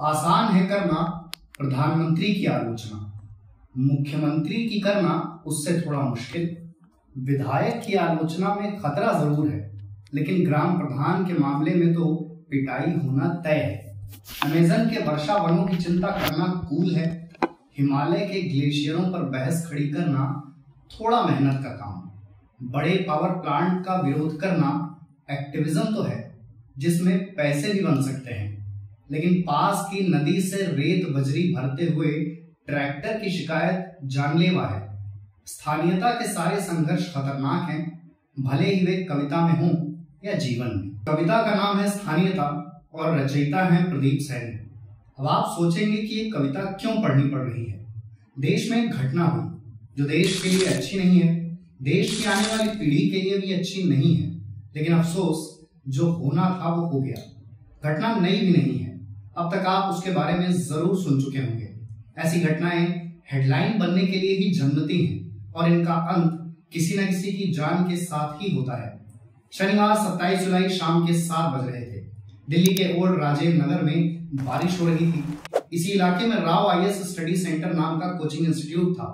आसान है करना, प्रधानमंत्री की आलोचना। मुख्यमंत्री की करना, उससे थोड़ा मुश्किल। विधायक की आलोचना में खतरा ज़रूर है, लेकिन ग्राम प्रधान के मामले में तो पिटाई होना तय है। अमेजन के वर्षा वनों की चिंता करना कूल है। हिमालय के ग्लेशियरों पर बहस खड़ी करना थोड़ा मेहनत का काम। बड़े पावर प्लांट का विरोध करना एक्टिविज्म तो है, जिसमें पैसे भी बन सकते हैं। लेकिन पास की नदी से रेत बजरी भरते हुए ट्रैक्टर की शिकायत जानलेवा है। स्थानीयता के सारे संघर्ष खतरनाक हैं। भले ही वे कविता में हों या जीवन में। कविता का नाम है स्थानीयता और रचयिता है प्रदीप सैनी। अब आप सोचेंगे कि ये कविता क्यों पढ़नी पड़ रही है? देश में एक घटना हुई जो देश के लिए अच्छी नहीं है। देश की आने वाली पीढ़ी के लिए भी अच्छी नहीं है। लेकिन अफसोस, जो होना था वो हो गया। घटना नई भी नहीं है। अब तक आप उसके बारे में ज़रूर सुन चुके होंगे। ऐसी घटनाएँ हेडलाइन बनने के लिए ही जन्मती हैं और इनका अंत किसी न किसी की जान के साथ ही होता है। शनिवार 27 जुलाई शाम के सात बज रहे थे। दिल्ली के ओल्ड राजेंद्र नगर में बारिश हो रही थी। इसी इलाके में राव आई स्टडी सेंटर नाम का कोचिंग इंस्टीट्यूट था।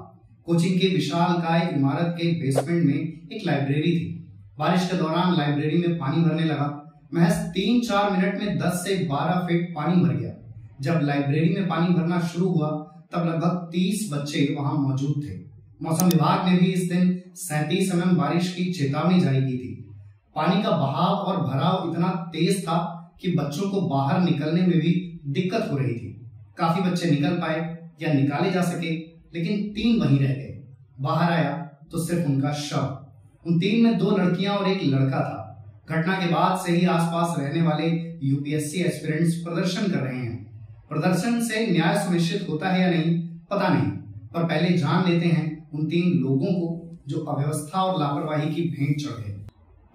कोचिंग के विशाल काय इमारत के बेसमेंट में एक लाइब्रेरी थी। बारिश के दौरान लाइब्रेरी में पानी भरने लगा। महज तीन चार मिनट में 10 से 12 फीट पानी भर गया। जब लाइब्रेरी में पानी भरना शुरू हुआ, तब लगभग 30 बच्चे वहाँ मौजूद थे। मौसम विभाग ने भी इस दिन सैतीस एम बारिश की चेतावनी जारी की थी। पानी का बहाव और भराव इतना तेज था कि बच्चों को बाहर निकलने में भी दिक्कत हो रही थी। काफ़ी बच्चे निकल पाए या निकाले जा सके, लेकिन तीन वहीं रह गए। बाहर आया तो सिर्फ़ उनका शव। उन तीन में दो लड़कियाँ और एक लड़का था। घटना के बाद से ही आसपास रहने वाले यूपीएससी एस्पिरेंट्स प्रदर्शन कर रहे हैं। प्रदर्शन से न्याय सुनिश्चित होता है या नहीं, पता नहीं। पर पहले जान लेते हैं उन तीन लोगों को जो अव्यवस्था और लापरवाही की भेंट चढ़ गए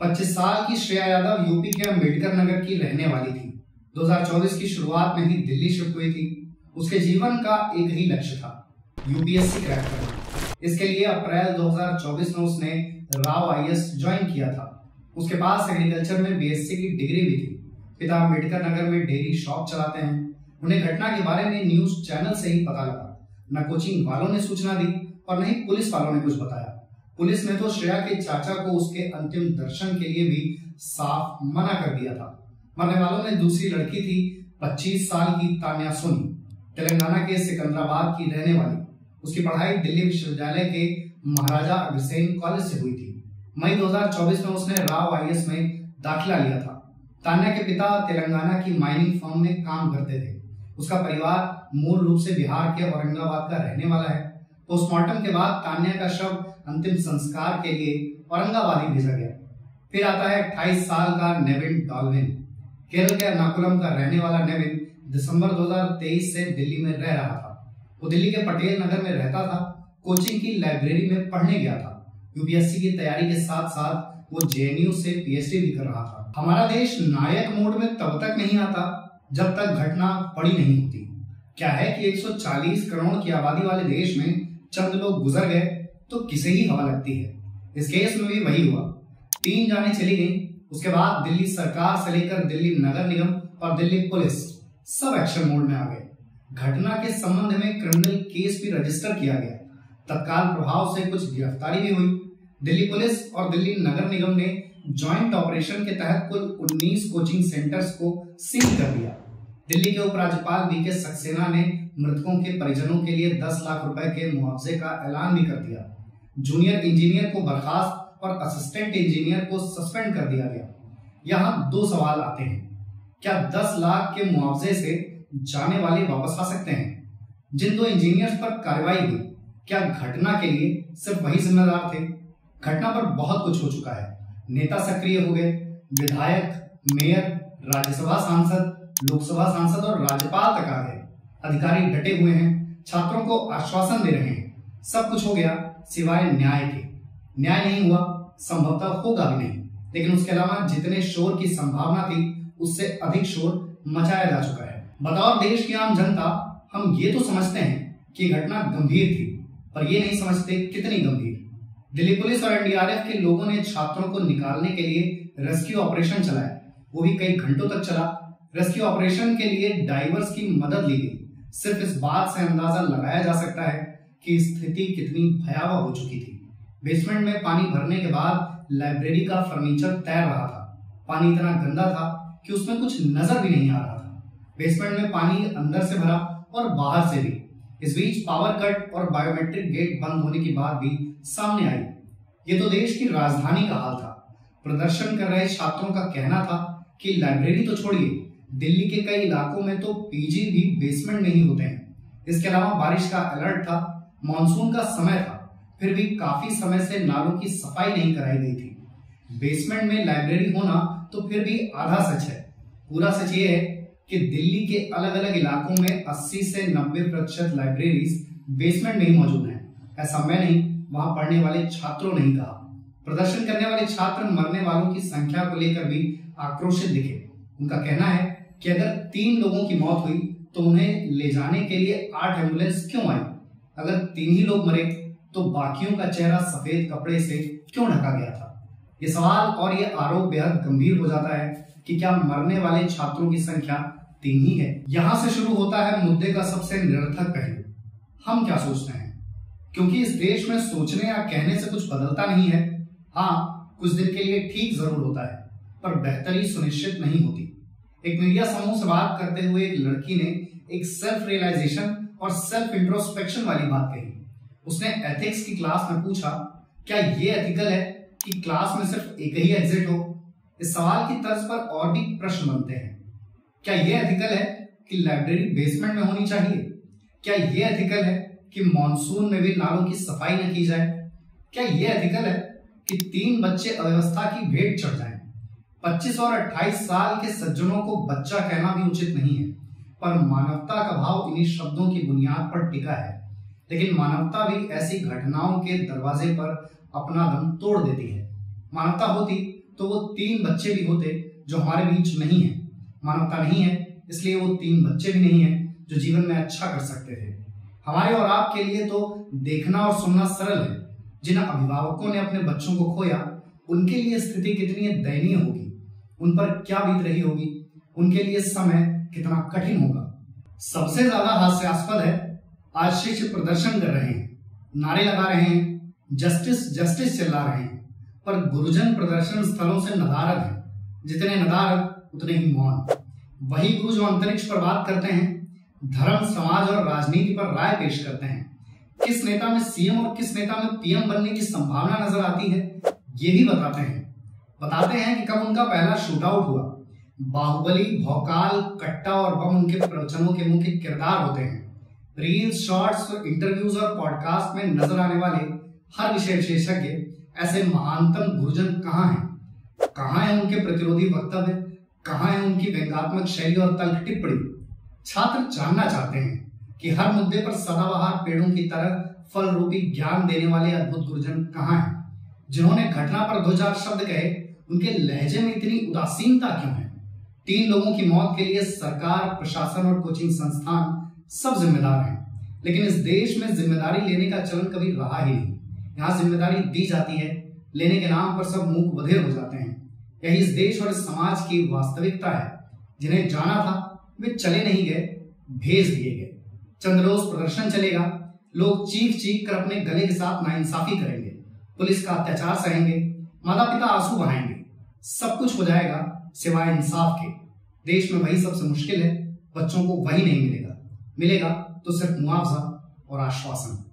पच्चीस साल की श्रेया यादव यूपी के अंबेडकर नगर की रहने वाली थी। 2024 की शुरुआत में ही दिल्ली शिफ्ट हुई थी। उसके जीवन का एक ही लक्ष्य था यूपीएससी क्रैक करना। इसके लिए अप्रैल 2024 में उसने राव आईएएस ज्वाइन किया था। उसके पास एग्रीकल्चर में बीएससी की डिग्री भी थी। पिता अंबेडकर नगर में डेयरी शॉप चलाते हैं। उन्हें घटना के बारे में न्यूज़ चैनल से ही पता लगा। न कोचिंग वालों ने सूचना दी और न ही पुलिस वालों ने कुछ बताया। पुलिस ने तो श्रेया के चाचा को उसके अंतिम दर्शन के लिए भी साफ़ मना कर दिया था। मरने वालों में दूसरी लड़की थी 25 साल की तान्या सोनी। तेलंगाना के सिकंदराबाद की रहने वाली। उसकी पढ़ाई दिल्ली विश्वविद्यालय के महाराजा अग्रसेन कॉलेज से हुई थी। मई 2024 में उसने राव आई में दाखिला लिया था। तान्या के पिता तेलंगाना की माइनिंग फर्म में काम करते थे। उसका परिवार मूल रूप से बिहार के औरंगाबाद का रहने वाला है। पोस्टमार्टम के बाद तान्या का शव अंतिम संस्कार के लिए औरंगाबाद ही भेजा गया। फिर आता है अट्ठाईस साल का नेविन डॉलविन। केरल के एर्नाकुलम का रहने वाला नेविन दिसंबर 2023 से दिल्ली में रह रहा था। वो दिल्ली के पटेल नगर में रहता था। कोचिंग की लाइब्रेरी में पढ़ने गया था। यूपीएससी की तैयारी के साथ साथ वो जेएनयू से पीएचडी भी कर रहा था। हमारा देश नायक मोड में तब तक नहीं आता जब तक घटना बड़ी नहीं होती। क्या है कि 140 करोड़ की आबादी वाले देश में चंद लोग गुजर गए तो किसे ही हवा लगती है? इस केस में भी वही हुआ। तीन जाने चली गई, उसके बाद दिल्ली सरकार से लेकर दिल्ली नगर निगम और दिल्ली पुलिस सब एक्शन मोड में आ गए। घटना के संबंध में क्रिमिनल केस भी रजिस्टर किया गया। तत्काल प्रभाव से कुछ गिरफ्तारी भी हुई। दिल्ली पुलिस और दिल्ली नगर निगम ने ज्वाइंट ऑपरेशन के तहत कुल 19 कोचिंग सेंटर्स को सील कर दिया। दिल्ली के उपराज्यपाल बी के सक्सेना ने मृतकों के परिजनों के लिए 10 लाख रुपए के मुआवजे का ऐलान भी कर दिया। जूनियर इंजीनियर को बर्खास्त और असिस्टेंट इंजीनियर को सस्पेंड कर दिया गया। यहाँ दो सवाल आते हैं। क्या 10 लाख के मुआवजे से जाने वाले वापस आ सकते हैं? जिन दो इंजीनियर्स पर कार्रवाई हुई, क्या घटना के लिए सिर्फ़ वही जिम्मेदार थे? घटना पर बहुत कुछ हो चुका है। नेता सक्रिय हो गए। विधायक, मेयर, राज्यसभा सांसद, लोकसभा सांसद और राज्यपाल तक आ गए। अधिकारी डटे हुए हैं। छात्रों को आश्वासन दे रहे हैं। सब कुछ हो गया, सिवाय न्याय के। न्याय नहीं हुआ, संभवतः होगा भी नहीं। लेकिन उसके अलावा जितने शोर की संभावना थी, उससे अधिक शोर मचाया जा चुका है। बतौर देश की आम जनता, हम ये तो समझते हैं कि घटना गंभीर थी, पर ये नहीं समझते कितनी गंभीर। दिल्ली पुलिस और एनडीआरएफ के लोगों ने छात्रों को निकालने के लिए रेस्क्यू ऑपरेशन चलाया। वो भी कई घंटों तक चला। रेस्क्यू ऑपरेशन के लिए डाइवर्स की मदद ली गई। सिर्फ़ इस बात से अंदाज़ा लगाया जा सकता है कि स्थिति कितनी भयावह हो चुकी थी। बेसमेंट में पानी भरने के बाद लाइब्रेरी का फर्नीचर तैर रहा था। पानी इतना गंदा था कि उसमें कुछ नज़र भी नहीं आ रहा था। बेसमेंट में पानी अंदर से भरा और बाहर से भी। इस बीच पावर कट और बायोमेट्रिक गेट बंद होने की बात भी सामने आई। ये तो देश की राजधानी का हाल था। प्रदर्शन कर रहे छात्रों का कहना था कि लाइब्रेरी तो छोड़िए, दिल्ली के कई इलाकों में तो पीजी भी बेसमेंट में ही होते हैं। इसके अलावा बारिश का अलर्ट था मानसून का समय था, फिर भी काफ़ी समय से नालों की सफ़ाई नहीं कराई गई थी। बेसमेंट में लाइब्रेरी होना तो फिर भी आधा सच है। पूरा सच ये है कि दिल्ली के अलग अलग इलाकों में 80 से 90 प्रतिशत लाइब्रेरीज बेसमेंट में ही मौजूद हैं। ऐसा मैं नहीं वहाँ पढ़ने वाले छात्रों ने कहा प्रदर्शन करने वाले छात्र मरने वालों की संख्या को लेकर भी आक्रोशित दिखे। उनका कहना है कि अगर तीन लोगों की मौत हुई तो उन्हें ले जाने के लिए आठ एंबुलेंस क्यों आई? अगर तीन ही लोग मरे तो बाकियों का चेहरा सफ़ेद कपड़े से क्यों ढका गया था? ये सवाल और ये आरोप बेहद गंभीर हो जाता है कि क्या मरने वाले छात्रों की संख्या तीन ही है? यहाँ से शुरू होता है मुद्दे का सबसे निरर्थक पहलू। हम क्या सोचते हैं? क्योंकि इस देश में सोचने या कहने से कुछ बदलता नहीं है। हाँ कुछ दिन के लिए ठीक ज़रूर होता है, पर बेहतरी सुनिश्चित नहीं होती। एक मीडिया समूह से बात करते हुए एक लड़की ने एक सेल्फ रियलाइजेशन और सेल्फ इंट्रोस्पेक्शन वाली बात कही। उसने एथिक्स की क्लास में पूछा, क्या ये एथिकल है कि क्लास में सिर्फ़ एक ही एग्जिट हो? इस सवाल की तर्ज पर और भी प्रश्न बनते हैं। क्या ये एथिकल है कि लाइब्रेरी बेसमेंट में होनी चाहिए? क्या ये एथिकल है कि मॉनसून में भी नालों की सफ़ाई न की जाए। क्या यह एथिकल है कि तीन बच्चे अव्यवस्था की भेंट चढ़ जाएँ? 25 और 28 साल के सज्जनों को बच्चा कहना भी उचित नहीं है, पर मानवता का भाव इन्हीं शब्दों की बुनियाद पर टिका है। लेकिन मानवता भी ऐसी घटनाओं के दरवाजे पर अपना दम तोड़ देती है। मानवता होती तो वो तीन बच्चे भी होते जो हमारे बीच नहीं है। मानवता नहीं है, इसलिए वो तीन बच्चे भी नहीं है जो जीवन में अच्छा कर सकते थे। हमारे और आपके लिए तो देखना और सुनना सरल है। जिन अभिभावकों ने अपने बच्चों को खोया, उनके लिए स्थिति कितनी दयनीय होगी? उन पर क्या बीत रही होगी? उनके लिए समय कितना कठिन होगा? सबसे ज़्यादा हास्यास्पद है, आज शिक्षक प्रदर्शन कर रहे हैं, नारे लगा रहे हैं, जस्टिस जस्टिस चिल्ला रहे हैं, पर गुरुजन प्रदर्शन स्थलों से नदारद है। जितने नदारद, उतने ही मौन। वही गुरु जो अंतरिक्ष पर बात करते हैं धर्म, समाज और राजनीति पर राय पेश करते हैं। किस नेता में सीएम और किस नेता में पीएम बनने की संभावना नज़र आती है, ये भी बताते हैं। बताते हैं कि कब उनका पहला शूट आउट हुआ। बाहुबली, भौकाल, कट्टा और बम उनके प्रवचनों के मुख्य किरदार होते हैं। रील्स शॉर्ट्स इंटरव्यूज़ और पॉडकास्ट में नज़र आने वाले हर विषय विशेषज्ञ, ऐसे महानतम गुरुजन कहाँ हैं? कहाँ है उनके प्रतिरोधी वक्तव्य? कहाँ है उनकी व्यंगात्मक शैली और तल्ख टिप्पणी? छात्र जानना चाहते हैं कि हर मुद्दे पर सदाबहार पेड़ों की तरह फल रूपी ज्ञान देने वाले अद्भुत गुरुजन कहाँ हैं? जिन्होंने घटना पर दो चार शब्द कहे, उनके लहजे में इतनी उदासीनता क्यों है? तीन लोगों की मौत के लिए सरकार, प्रशासन और कोचिंग संस्थान सब जिम्मेदार हैं। लेकिन इस देश में ज़िम्मेदारी लेने का चलन कभी रहा ही नहीं। यहाँ ज़िम्मेदारी दी जाती है, लेने के नाम पर सब मुख बधेर हो जाते हैं। यही इस देश और इस समाज की वास्तविकता है। जिन्हें जाना था वे चले नहीं गए, भेज दिए गए। चंद्रोस प्रदर्शन चलेगा। लोग चीख चीख कर अपने गले के साथ नाइंसाफी करेंगे। पुलिस का अत्याचार सहेंगे। माता पिता आँसू बहाएँगे। सब कुछ हो जाएगा सिवाय इंसाफ के। देश में वही सबसे मुश्किल है। बच्चों को वही नहीं मिलेगा। मिलेगा तो सिर्फ़ मुआवजा और आश्वासन।